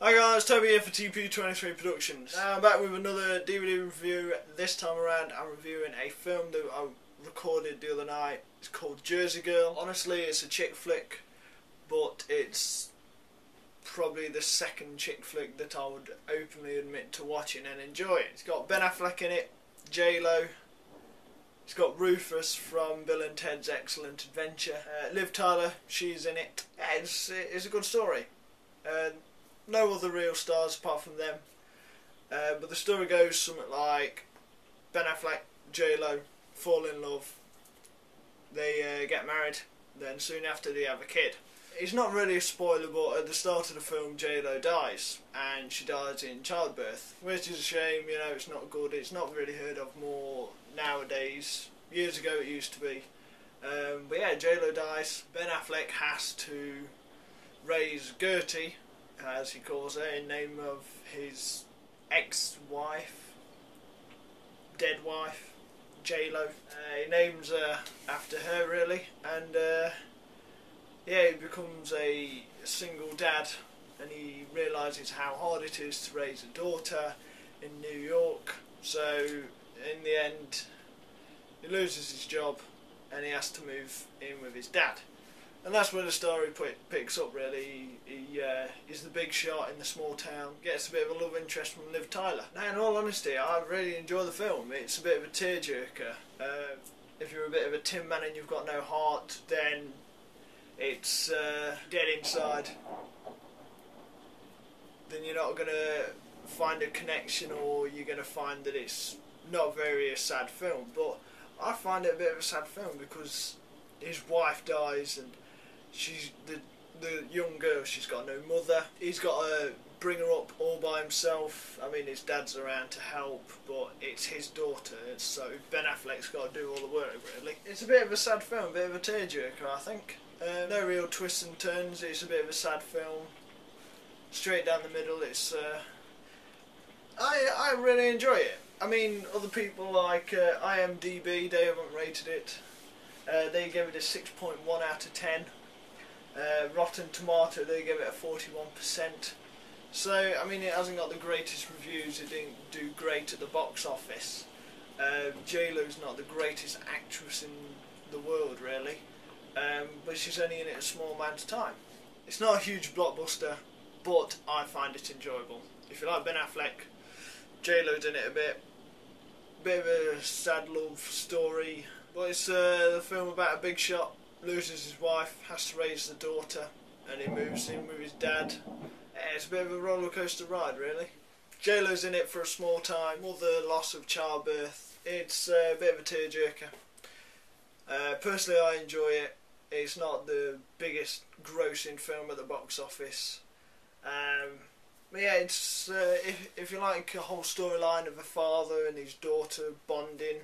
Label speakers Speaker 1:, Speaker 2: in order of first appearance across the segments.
Speaker 1: Hi guys, Toby here for TP23 Productions. Now I'm back with another DVD review. This time around I'm reviewing a film that I recorded the other night. It's called Jersey Girl. Honestly it's a chick flick, but it's probably the second chick flick that I would openly admit to watching and enjoying. It's got Ben Affleck in it, J-Lo, it's got Rufus from Bill and Ted's Excellent Adventure. Uh, Liv Tyler, she's in it. Yeah, it's, it's a good story. Uh, no other real stars apart from them. Uh, but the story goes something like Ben Affleck, J Lo fall in love. They uh, get married. Then soon after they have a kid. It's not really a spoiler, but at the start of the film, J Lo dies, and she dies in childbirth, which is a shame. You know, it's not good. It's not really heard of more nowadays. Years ago, it used to be. Um, but yeah, J Lo dies. Ben Affleck has to raise Gertie, as he calls her, in name of his ex-wife, dead wife, J Lo. Uh, he names her after her really, and uh, yeah, he becomes a single dad, and he realizes how hard it is to raise a daughter in New York. So in the end, he loses his job, and he has to move in with his dad and that's where the story picks up really. He, uh, is the big shot in the small town, gets a bit of a love interest from Liv Tyler. Now, in all honesty, I really enjoy the film. It's a bit of a tearjerker. Uh, if you're a bit of a tin man and you've got no heart, then it's uh, dead inside. Then you're not going to find a connection or you're going to find that it's not very a sad film. But I find it a bit of a sad film because his wife dies and she's the the young girl. She's got no mother. He's got to bring her up all by himself. I mean, his dad's around to help, but it's his daughter, so Ben Affleck's got to do all the work. Really, it's a bit of a sad film, a bit of a tearjerker, I think. Uh, no real twists and turns. It's a bit of a sad film. Straight down the middle. It's. Uh, I I really enjoy it. I mean, other people like uh, IMDb, they haven't rated it. Uh, they gave it a 6.1 out of 10. Uh, Rotten Tomato, they give it a 41%. So, I mean, it hasn't got the greatest reviews, it didn't do great at the box office. Uh, J-Lo's not the greatest actress in the world, really, um, but she's only in it a small amount of time. It's not a huge blockbuster, but I find it enjoyable. If you like Ben Affleck, J-Lo's in it a bit. Bit of a sad love story, but it's uh, a film about a big shot loses his wife, has to raise the daughter, and he moves in with his dad. it's a bit of a roller coaster ride, really. JLo's in it for a small time, mother loss of childbirth. It's a bit of a tearjerker. Uh, personally, I enjoy it. It's not the biggest grossing film at the box office. Um, but yeah, it's uh, if if you like a whole storyline of a father and his daughter bonding,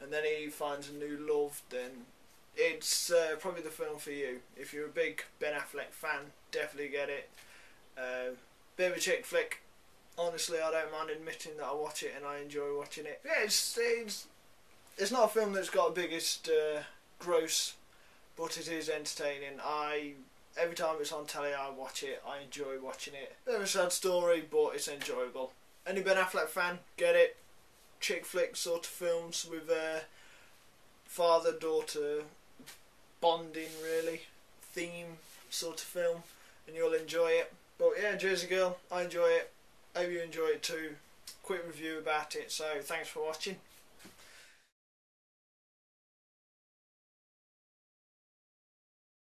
Speaker 1: and then he finds a new love, then it's uh, probably the film for you. If you're a big Ben Affleck fan, definitely get it. Uh, bit of a chick flick. Honestly, I don't mind admitting that I watch it and I enjoy watching it. Yeah, it's it's, it's not a film that's got the biggest uh, gross, but it is entertaining. I every time it's on telly, I watch it. I enjoy watching it. Bit of a sad story, but it's enjoyable. Any Ben Affleck fan, get it. Chick flick sort of films with uh, father daughter bonding really theme sort of film and you'll enjoy it. But yeah, Jersey Girl, I enjoy it. Hope you enjoy it too. Quick review about it, so thanks for watching.